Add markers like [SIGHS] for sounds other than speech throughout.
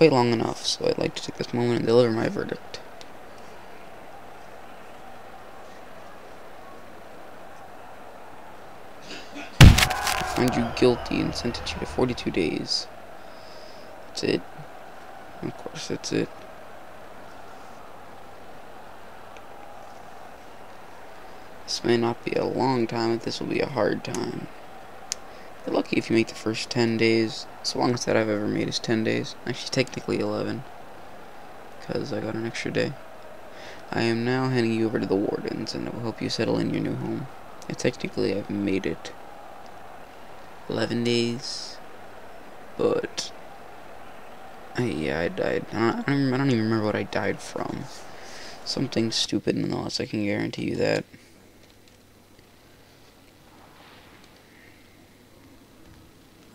quite long enough, so I'd like to take this moment and deliver my verdict. Find you guilty and sentence you to 42 days. That's it. Of course, that's it. This may not be a long time, but this will be a hard time. You're lucky if you make the first 10 days. It's the longest that I've ever made is 10 days. Actually, technically 11. Because I got an extra day. I am now handing you over to the wardens, and it will help you settle in your new home. And technically, I've made it 11 days. But. I, yeah, I died. I don't, I, don't, even- remember what I died from. Something stupid, nonetheless, I can guarantee you that.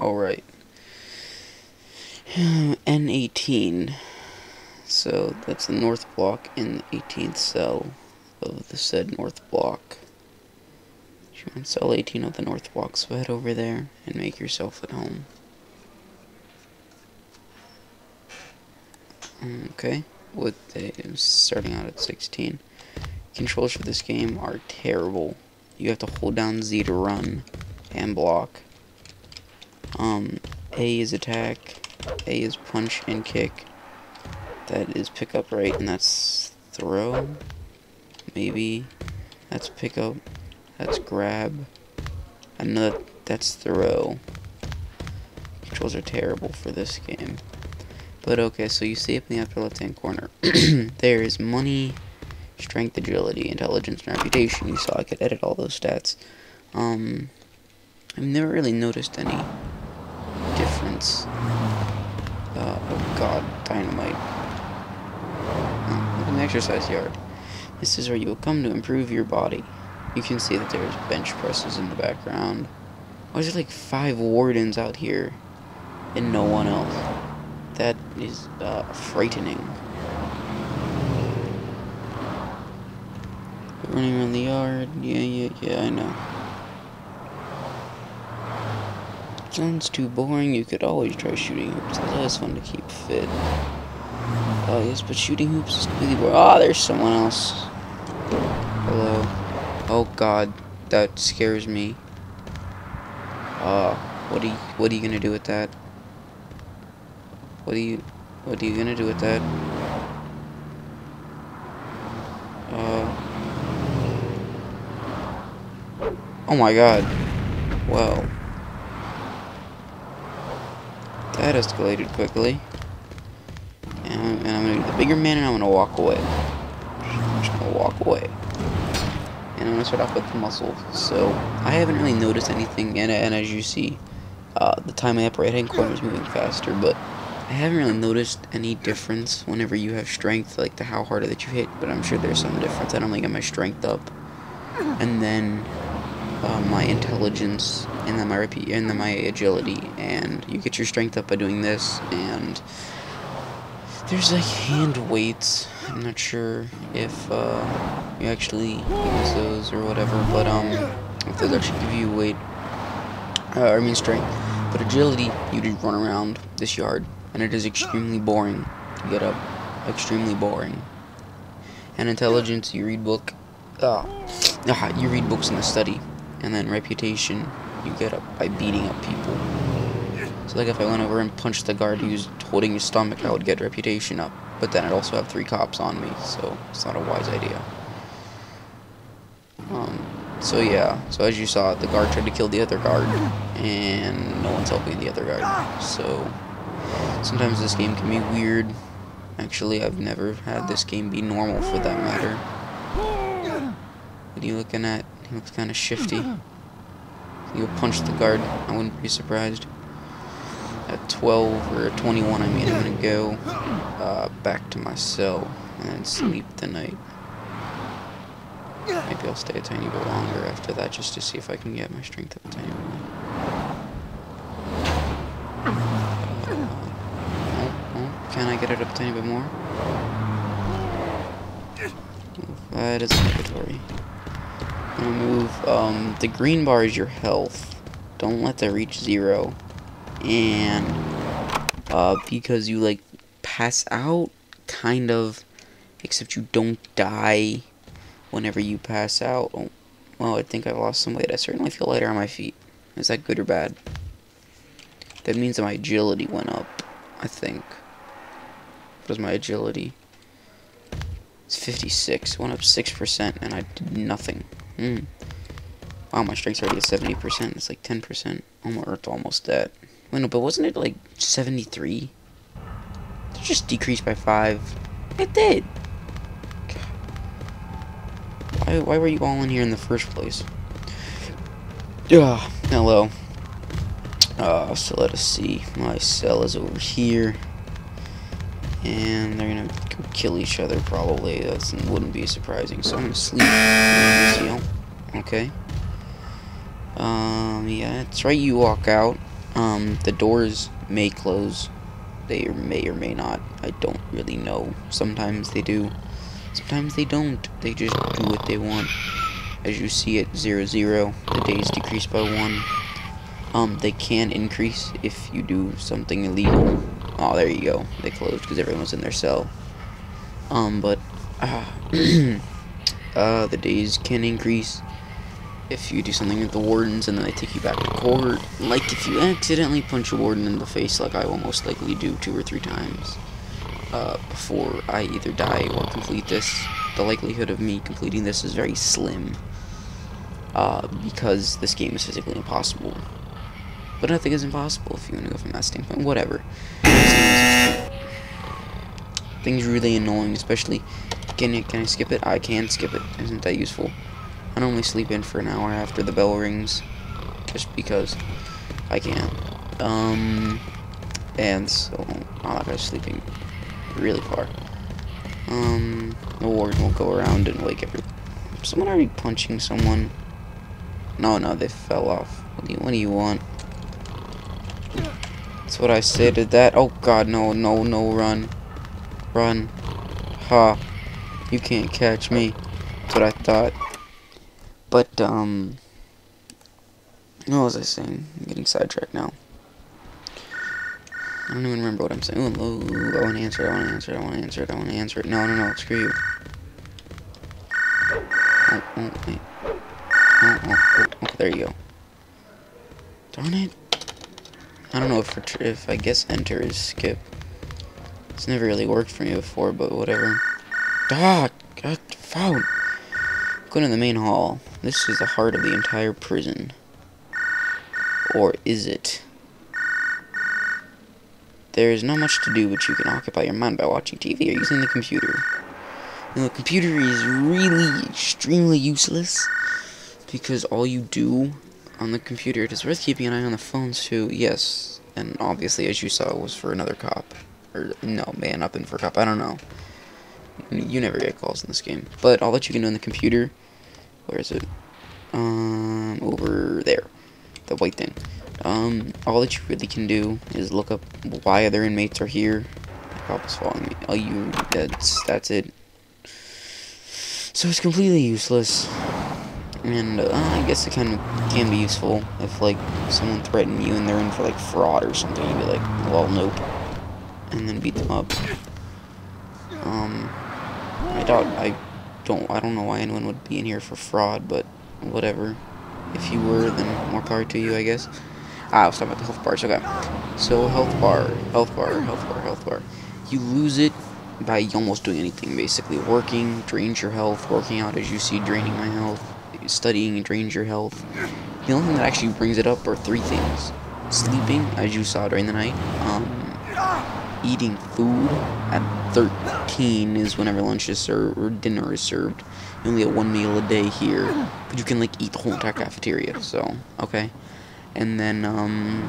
Alright. [SIGHS] N18. So that's the north block in the 18th cell of the said north block. You're cell 18 of the north block, so head over there and make yourself at home. Okay, with the, starting out at 16. Controls for this game are terrible. You have to hold down Z to run and block. Um, A is attack, A is punch and kick. That is pick up right, and that's throw. Maybe that's pick up. That's grab. I know that that's throw. Controls are terrible for this game. But okay, so you see up in the upper left hand corner, [CLEARS THROAT] there is money, strength, agility, intelligence, and reputation. You saw I could edit all those stats. Um, I've never really noticed any Uh, oh god, dynamite. An exercise yard. This is where you will come to improve your body. You can see that there's bench presses in the background. Why is there like five wardens out here and no one else? That is uh, frightening. Running around the yard. Yeah, yeah, yeah, I know. Sounds too boring. You could always try shooting hoops. Always fun to keep fit. Oh, yes, but shooting hoops is completely boring. Ah, there's someone else. Hello. Oh, God. That scares me. Uh, what are you, what are you gonna do with that? What are you, what are you gonna do with that? Uh. Oh my god. Well. That escalated quickly. And and I'm gonna be the bigger man and I'm gonna walk away. I'm just gonna walk away. And I'm gonna start off with the muscle. So, I haven't really noticed anything, and, and as you see, uh, the time my upper right hand corner is moving faster, but I haven't really noticed any difference whenever you have strength, like the how harder that you hit, but I'm sure there's some difference. I normally get my strength up, and then uh, my intelligence, and then my repu- and then my agility, and you get your strength up by doing this, and there's like hand weights. I'm not sure if uh, you actually use those or whatever, but um, if those actually give you weight, uh, I mean strength. But agility, you just run around this yard, and it is extremely boring to get up. Extremely boring. And intelligence, you read book. Uh, ah, [LAUGHS] you read books in the study, and then reputation, you get up by beating up people. So like if I went over and punched the guard who's holding his stomach, I would get reputation up. But then I'd also have three cops on me, so it's not a wise idea. Um, so yeah, so as you saw, the guard tried to kill the other guard, and no one's helping the other guard. So sometimes this game can be weird. Actually, I've never had this game be normal for that matter. What are you looking at? Looks kind of shifty. He'll punch the guard. I wouldn't be surprised. At 12 or 21, I mean, I'm gonna go uh, back to my cell and sleep the night. Maybe I'll stay a tiny bit longer after that just to see if I can get my strength up a tiny bit more. Uh, oh, oh, can I get it up a tiny bit more? That is negatory. I'm move, um, the green bar is your health. Don't let that reach zero. And, uh, because you, like, pass out, kind of, except you don't die whenever you pass out. Oh, well, I think I lost some weight. I certainly feel lighter on my feet. Is that good or bad? That means that my agility went up, I think. What is my agility? It's 56. Went up 6%, and I did nothing. Hmm. Wow, my strength's already at 70%. It's like 10%. Almost, almost that. Wait, no, but wasn't it like 73? It just decreased by 5. It did. Why, why were you all in here in the first place? Yeah, hello. Uh, so let us see. My cell is over here. And they're gonna go kill each other probably. That wouldn't be surprising. So I'm gonna sleep. Okay. Um, yeah, it's right. You walk out. Um, the doors may close. They may or may not. I don't really know. Sometimes they do. Sometimes they don't. They just do what they want. As you see at 0, 0, the days decrease by 1. Um, they can increase if you do something illegal. Oh, there you go. They closed because everyone's in their cell. Um, but, uh, [CLEARS THROAT] uh, the days can increase if you do something with the wardens and then they take you back to court. Like if you accidentally punch a warden in the face like I will most likely do two or three times uh, before I either die or complete this. The likelihood of me completing this is very slim uh, because this game is physically impossible. But nothing is impossible if you want to go from that standpoint. Whatever. Things really annoying, especially. Can I, can I skip it? I can skip it. Isn't that useful? I normally sleep in for an hour after the bell rings, just because I can. Um, and so I'm not gonna sleeping really far. Um, the warden will go around and wake every. Someone already punching someone. No, no, they fell off. What do you, what do you want? That's what I said. to that? Oh God, no, no, no! Run, run! Ha! You can't catch me. That's what I thought. But um, what was I saying? I'm getting sidetracked now. I don't even remember what I'm saying. Ooh, I want to answer it. I want to answer it. I want to answer it. I want to answer it. No, no, no. Screw you. Oh, oh. Oh, oh, oh, okay, there you go. Darn it. I don't know if, if I guess enter is skip. It's never really worked for me before, but whatever. Ah, got found. Go to the main hall. This is the heart of the entire prison. Or is it? There is not much to do, but you can occupy your mind by watching TV or using the computer. The computer is really extremely useless because all you do on the computer, it is worth keeping an eye on the phones too. Yes, and obviously, as you saw, it was for another cop. Or, no, man up in for cop. I don't know. You never get calls in this game. But all that you can do on the computer, where is it? Um, over there. The white thing. Um, all that you really can do is look up why other inmates are here. The cop is following me. Oh, you, that's, that's it. So it's completely useless. And uh, I guess it kind of can be useful if like someone threatened you and they're in for like fraud or something. You'd be like, well, nope, and then beat them up. Um, I doubt I don't I don't know why anyone would be in here for fraud, but whatever. If you were, then more power to you, I guess. Ah, I was talking about the health bars. Okay. So health bar, health bar, health bar, health bar. You lose it by almost doing anything, basically. Working drains your health. Working out, as you see, draining my health. Studying drains your health. The only thing that actually brings it up are three things. Sleeping, as you saw during the night. Um, eating food at 13 is whenever lunch is served or dinner is served. You only get one meal a day here, but you can like eat the whole entire cafeteria. So okay, and then um,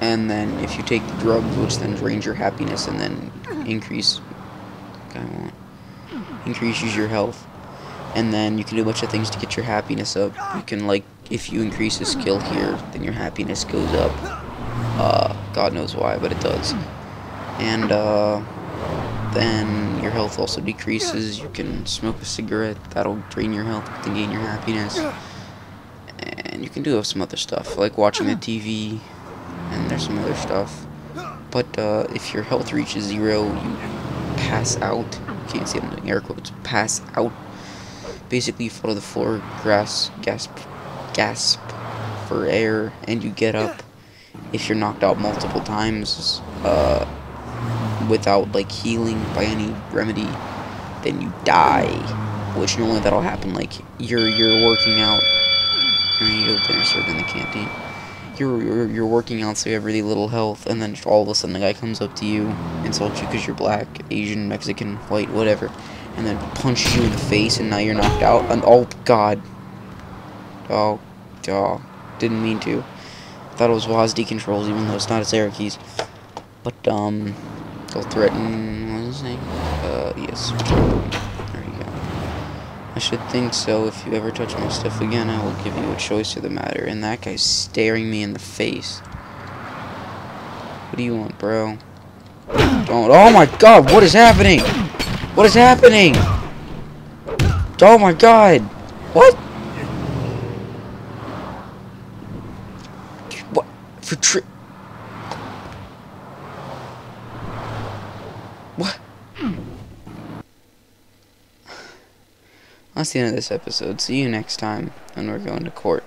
and then if you take the drugs, which then drains your happiness and then increase, I want increases your health, and then you can do a bunch of things to get your happiness up. You can like if you increase a skill here, then your happiness goes up. Uh, God knows why, but it does. And, uh, then your health also decreases. You can smoke a cigarette, that'll drain your health, but then gain your happiness. And you can do some other stuff, like watching the TV, and there's some other stuff. But, uh, if your health reaches zero, you pass out. Can't see I'm doing air quotes. Pass out. Basically, you fall to the floor, grasp, gasp, gasp for air, and you get up if you're knocked out multiple times uh, without like healing by any remedy, then you die. Which normally that'll happen like you're you're working out. There you go, dinner served in the canteen. You're, you're you're working out, so you have really little health, and then all of a sudden the guy comes up to you, insults you because you're black, Asian, Mexican, white, whatever, and then punches you in the face, and now you're knocked out. And oh god, oh, oh, didn't mean to thought it was WASD controls, even though it's not a keys. But, um, they'll threaten, what was I saying? Uh, yes. I should think so. If you ever touch my stuff again, I will give you a choice of the matter. And that guy's staring me in the face. What do you want, bro? Don't. Oh my god, what is happening? What is happening? Oh my god. What? What? For tri- What? That's the end of this episode. See you next time when we're going to court.